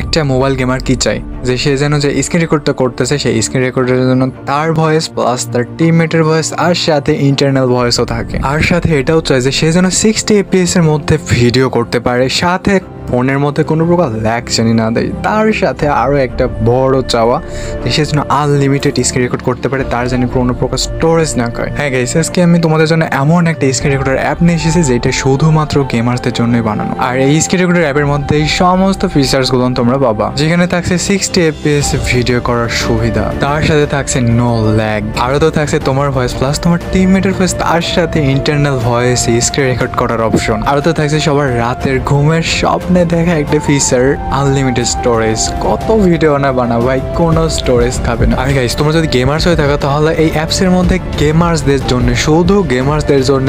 একটা mobile gamer কি চাই যে সে যেন যে স্ক্রিন রেকর্ডটা করতেছে, সেই স্ক্রিন রেকর্ডের জন্য তার ভয়েস প্লাস তার টিমমেটের ভয়েস আর সাথে ইন্টারনাল ভয়েসও থাকে। আর সাথে এটাও চাই যে সে যেন সিক্সটি এপিএস এর মধ্যে ভিডিও করতে পারে, সাথে ফোনের মধ্যে কোনো প্রকার ল্যাক জানি না দেয়। তার সাথে আরও একটা বড় চাওয়া যে সে যেন আনলিমিটেড স্ক্রিন রেকর্ড করতে পারে, তার জানি কোনো প্রকার স্টোরেজ না করে হ্যাঁ গাইস আজকে আমি তোমাদের জন্য এমন একটা স্ক্রিন রেকর্ডার অ্যাপ নিয়ে এসেছি, যেটা শুধুমাত্র গেমারদের জন্যই বানানো। আর এই স্ক্রিন রেকর্ডার অ্যাপের মধ্যে এই সমস্ত ফিচার্সগুলো তোমরা পাবা। যেখানে থাকছে সিক্সটি এফপিএস ভিডিও করার সুবিধা, তার সাথে থাকছে নো ল্যাগ আরও তো থাকছে তোমার ভয়েস প্লাস তোমার টিমমেটের ভয়েস তার সাথে ইন্টারনাল ভয়েস স্ক্রিন রেকর্ড করার অপশন আরও তো থাকছে সবার রাতের ঘুমের স্বপ্নে দেখা একটা ফিচার আনলিমিটেড স্টোরেজ কত ভিডিও না বানা ভাই, কোনো স্টোরেজ খাবে না। আর গাইস তোমরা যদি গেমার্স হয়ে থাকো, তাহলে এই অ্যাপসের মধ্যে গেমার্সদের জন্য, শুধু গেমার্সদের জন্য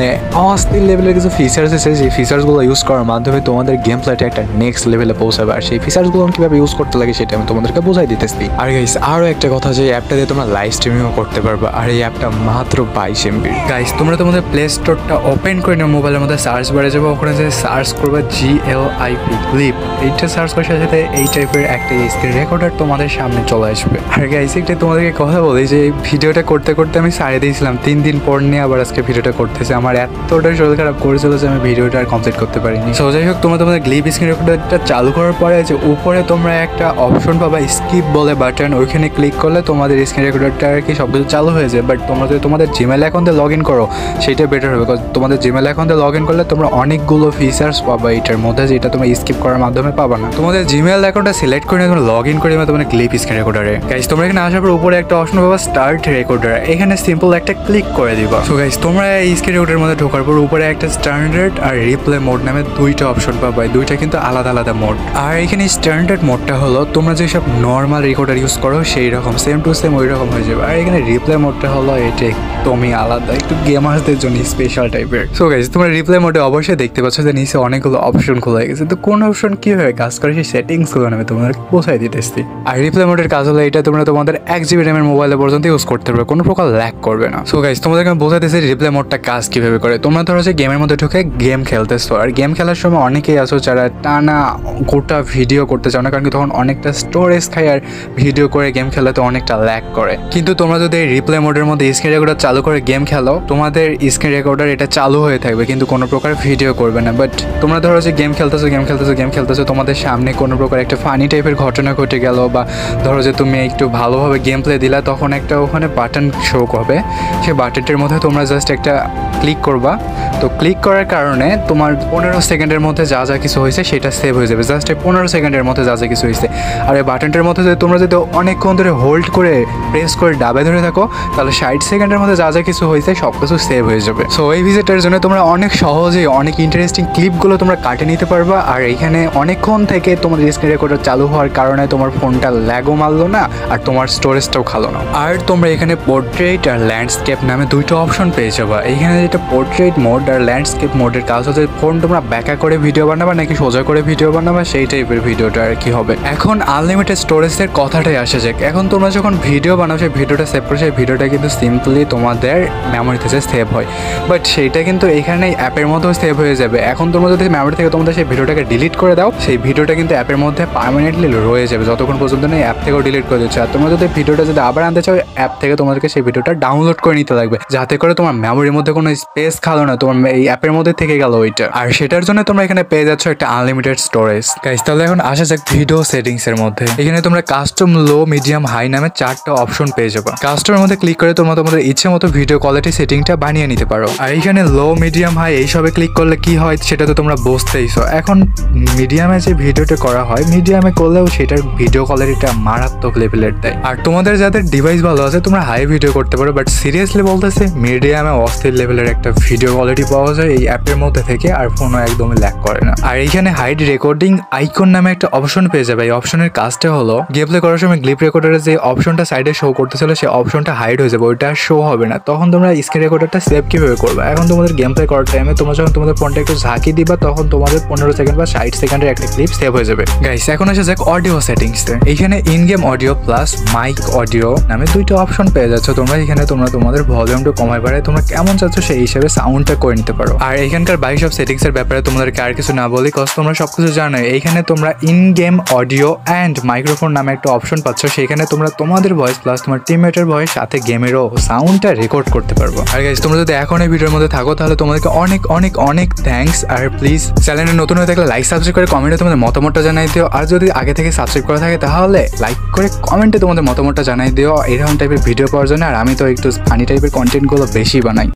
অস্থির লেভেলের কিছু ফিচার্স আছে যে ফিচার্সগুলো ইউজ করার মাধ্যমে তোমাদের গেম প্লেটা একটা নেক্সট লেভেলে পৌঁছাবে। আর সেই ফিচার্সগুলো কীভাবে ইউজ করতে লাগে সেটা আমি তোমাদেরকে বোঝাই দিতেছি। আর গাইস আরও একটা কথা যে অ্যাপটা দিয়ে তোমরা লাইভ স্ট্রিমিংও করতে পারবে। আর এই অ্যাপটা মাত্র বাইশ এমবি গাইস তোমরা তোমাদের প্লে স্টোরটা ওপেন করে নিও মোবাইলের মধ্যে সার্চ বারে যাব, ওখানে যে সার্চ করবে জি এল আইপি ক্লিপ। এইটা সার্চ করার সাথে সাথে এই টাইপের একটা স্ক্রিন রেকর্ডার তোমাদের সামনে চলে আসবে। আর গাইস একটা তোমাদেরকে কথা বলি যে এই ভিডিওটা করতে করতে আমি সারে দিয়েছিলাম। তিন দিন পর নিয়ে আবার আজকে ভিডিওটা করতেছি। আমার এতটাই শরীর খারাপ করেছিল যে আমি ভিডিওটা আর কমপ্লিট করতে পারিনি। সো যাই হোক, তোমরা তোমাদের গ্লিপ স্ক্রিন রেকর্ডারটা চালু করার পরে যে উপরে তোমরা একটা অপশন পাবা স্কিপ বলে বাটন ওইখানে ক্লিক করলে তোমাদের স্ক্রিন রেকর্ডারটা আর কি সব কিছু চালু হয়ে যায়। বাট তোমরা যদি তোমাদের জিমেল অ্যাকাউন্টে লগ ইন করো, সেটা বেটার হবে। তোমাদের জিমেল অ্যাকাউন্টে লগ ইন করলে তোমরা অনেকগুলো ফিচার্স পাবা এটার মধ্যে, যেটা তোমরা স্কিপ করার মাধ্যমে পাবা না। তোমাদের জিমেল অ্যাকাউন্টটা সিলেক্ট করে তোমরা লগ ইন করে তোমাদের ক্লিপ স্ক্রিন রেকর্ডারে গাইস তোমরা এখানে আসার পর উপরে একটা অপশন পাবা স্টার্ট রেকর্ডার এখানে সিম্পল একটা ক্লিক করে দিবা। সো গাইস তোমরা এই স্ক্রিন রেকর্ডারের মধ্যে ঢোকার পর উপরে একটা স্ট্যান্ডার্ড আর রিপ্লে মোড নামে দুইটা অপশন পাবা। দুইটা কিন্তু আলাদা আলাদা মোড আর এখানে স্ট্যান্ডার্ড মোডটা হলো, তোমরা যেসব নর্মাল রেকর্ডার ইউজ করো সেই রকম সেম টু সেম ওই রকম হয়ে যাবে। আর এখানে রিপ্লে মোডটা হলো, এটা একদমই আলাদা, একটু গেমার্সদের জন্য স্পেশাল টাইপের সো গাইস তোমরা রিপ্লে মোডে অবশ্যই দেখতে পাচ্ছ যে নিচে অনেকগুলো অপশন খোলা গেছে। তো কোন অপশন কীভাবে কাজ করে, সেই সেটিংসগুলো আমি তোমাদের বোঝাই দিতেছি। আর রিপ্লে মোডের কাজ হলো এটা তোমরা তোমাদের এক জিবি র্যামের মোবাইলে পর্যন্ত ইউজ করতে পারবে, কোনো প্রকার ল্যাক করবে না। সো গাইস তোমাদেরকে আমি বোঝাইতেছি রিপ্লে মোডটা কাজ কীভাবে করে। তোমরা ধরো যে গেমের মধ্যে ঢুকে গেম খেলতেছো, আর গেম খেলার সময় অনেকেই আছো যারা টানা গোটা ভিডিও করতে চাও না, কারণ কি তখন অনেকটা স্টোরেজ খায় আর ভিডিও করে গেম খেলে তো অনেকটা ল্যাক করে। কিন্তু তোমরা যদি রিপ্লে মোডের মধ্যে স্ক্রিন রেকর্ডার চালু করে গেম খেলো, তোমাদের স্ক্রিন রেকর্ডার এটা চালু হয়ে থাকবে, কিন্তু কোনো প্রকার ভিডিও করবে না। বাট তোমরা ধরো যে গেম খেলতেছো গেম খেলতেছো গেম খেলতেছো, তোমাদের সামনে কোনো প্রকার একটা ফানি টাইপের ঘটনা ঘটে গেল বা ধরো যে তুমি একটু ভালোভাবে গেম প্লে দিলা, তখন একটা ওখানে বাটন শো হবে সেই বাটনটার মধ্যে তোমরা জাস্ট একটা ক্লিক করবা। তো ক্লিক করার কারণে তোমার পনেরো সেকেন্ডের মধ্যে যা যা কিছু হয়েছে, সেটা সেভ হয়ে যাবে। জাস্ট এই পনেরো সেকেন্ডের মধ্যে যা যা কিছু হয়েছে। আর এই বাটনটার মধ্যে যদি তোমরা যদি অনেকক্ষণ ধরে হোল্ড করে প্রেস করে ডাবে ধরে থাকো, তাহলে ষাট সেকেন্ডের মধ্যে যা যা কিছু হয়েছে সব কিছু সেভ হয়ে যাবে। সো এই ভিজিটের জন্য তোমরা অনেক সহজেই অনেক ইন্টারেস্টিং ক্লিপগুলো তোমরা কাটে নিতে পারবা। আর এখানে অনেকক্ষণ থেকে তোমার স্ক্রিন রেকর্ডার চালু হওয়ার কারণে তোমার ফোনটা ল্যাগও মারলো না, আর তোমার স্টোরেজটাও খালো না। আর তোমরা এখানে পোর্ট্রেট আর ল্যান্ডস্কেপ নামে দুইটা অপশন পেয়ে যাবা। এখানে যেটা পোর্ট্রেট মোড আর ল্যান্ডস্কেপ মোডের কাজ হচ্ছে ফোন তোমরা ব্যাকা করে ভিডিও বানাবা নাকি সোজা করে ভিডিও বানাবা, সেই টাইপের ভিডিওটা আর কি হবে। এখন আনলিমিটেড স্টোরেজের কথাটাই আসে যাক। এখন তোমরা যখন ভিডিও বানাও, সেই ভিডিওটা সেভ করো। সেই ভিডিওটা কিন্তু সিম্পলি তোমাদের মেমোরিতে সেভ হয়। বাট সেইটা কিন্তু এখানে অ্যাপের মধ্যেও সেভ হয়ে যাবে। এখন তোমরা যদি মেমোরি থেকে তোমাদের সেই ভিডিওটাকে ডিলিট করে দাও। সেই ভিডিওটা কিন্তু অ্যাপের মধ্যে পার্মানেন্টলি রয়ে যাবে। যতক্ষণ পর্যন্ত না অ্যাপ থেকেও ডিলিট করে দিচ্ছে। আর তোমরা যদি ভিডিওটা যদি আবার আনতে চাও অ্যাপ থেকে তোমাদেরকে সেই ভিডিওটা ডাউনলোড করে নিতে লাগবে। যাতে করে তোমার মেমোরির মধ্যে কোনো স্পেস খালো না, তোমার এই অ্যাপের মধ্যে থেকে গেল ওইটা। আর সেটার জন্য তোমরা এখানে পেয়ে যাচ্ছ একটা আনলিমিটেড স্টোরেজ গাইস তাহলে এখন আসা যাক ভিডিও সেটিংস এর মধ্যে। এখানে তোমরা কাস্টম লো মিডিয়াম হাই নামে চারটা অপশন পেয়ে যাবে। কাস্টমের মধ্যে ক্লিক করে তোমরা তোমাদের ইচ্ছে মতো ভিডিও কোয়ালিটি সেটিংটা বানিয়ে নিতে পারো। আর এখানে লো মিডিয়াম হাই এইসবে ক্লিক করলে কি হয়, সেটা তো তোমরা বুঝতেইছো এখন মিডিয়ামে যে ভিডিওটা করা হয় মিডিয়ামে করলেও সেটার ভিডিও কোয়ালিটিটা মারাত্মক লেভেলের দেয়। আর তোমাদের যাদের ডিভাইস ভালো আছে, তোমরা হাই ভিডিও করতে পারো বাট সিরিয়াসলি বলতেছে মিডিয়ামে অস্থির লেভেলের একটা ভিডিও কোয়ালিটি পাওয়া যায় এই অ্যাপের মধ্যে থেকে, আর ফোনও একদমই ল্যাক করে না। আর এইখানে হাইড রেকর্ডিং আইকন নামে একটা অপশন পেয়ে যাবে। এই অপশনের কাজটা হলো গেম প্লে করার সময় গ্লিপ রেকর্ডারের যে অপশনটা সাইডে শো করতেছিল সেই অপশনটা হাইড হয়ে যাবে, ওইটা শো হবে না। তখন তোমরা স্ক্রিন রেকর্ডারটা সেভ কীভাবে করবে? এখন তোমাদের গেম প্লে করার টাইমে তোমরা যখন তোমাদের ফোনটা একটু ঝাঁকি দিবা, তখন তোমাদের পনেরো সেকেন্ড বা ষাট সেকেন্ডের একটা ক্লিপ সেভ হয়ে যাবে। গাইস এখন আসা যাক অডিও সেটিংস এখানে in game audio plus mic audio নামে দুইটা অপশন পেয়ে যাচ্ছ তোমরা। এখানে তোমরা তোমাদের ভলিউমটা কমাই বাড়ায় তোমরা কেমন চাচ্ছ সেই হিসেবে সাউন্ডটা করে নিতে পারো। আর এখানকার বাইশ সব সেটিংস এর ব্যাপারে তোমাদেরকে আর কিছু না বলি কজ তোমরা সবকিছু জানো। এইখানে তোমরা in game audio and microphone নামে একটা অপশন পাচ্ছ। সেখানে তোমরা তোমাদের ভয়েস প্লাস তোমার টিমমেটের ভয়েস সাথে গেমেরও সাউন্ডটা রেকর্ড করতে পারব। আর গাইজ তোমরা যদি এখন এই ভিডিওর মধ্যে থাকো, তাহলে তোমাদেরকে অনেক অনেক অনেক থ্যাঙ্কস আর প্লিজ চ্যানেলে নতুন হয়ে থাকলে লাইক সাবস্ক্রাইব করে কমেন্টে তোমাদের মতামতটা জানাই দিও। আর যদি আগে থেকে সাবস্ক্রাইব করা থাকে, তাহলে লাইক করে কমেন্টে তোমাদের মতামতটা জানাই দিও। এরকম টাইপের ভিডিও পাওয়ার জন্য। আর আমি তো একটু ফানি টাইপের কন্টেন্টগুলো বেশি বানাই।